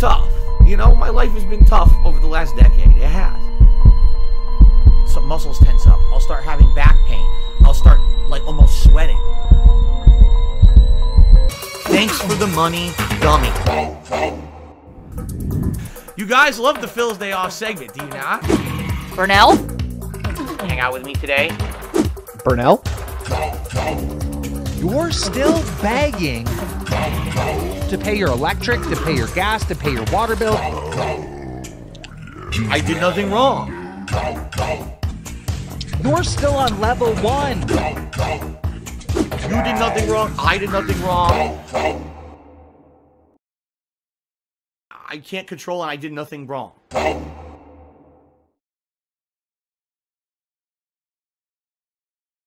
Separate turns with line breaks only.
tough. You know, my life has been tough over the last decade. It has.
Some muscles tense up. I'll start having back pain. I'll start like almost sweating.
Thanks for the money, dummy. You guys love the Phil's Day Off segment, do you not?
Burnell?
Hang out with me today.
Burnell? You're still begging to pay your electric, to pay your gas, to pay your water bill.
I did nothing wrong.
You're still on level one.
You did nothing wrong. I did nothing wrong. I can't control and I did nothing wrong.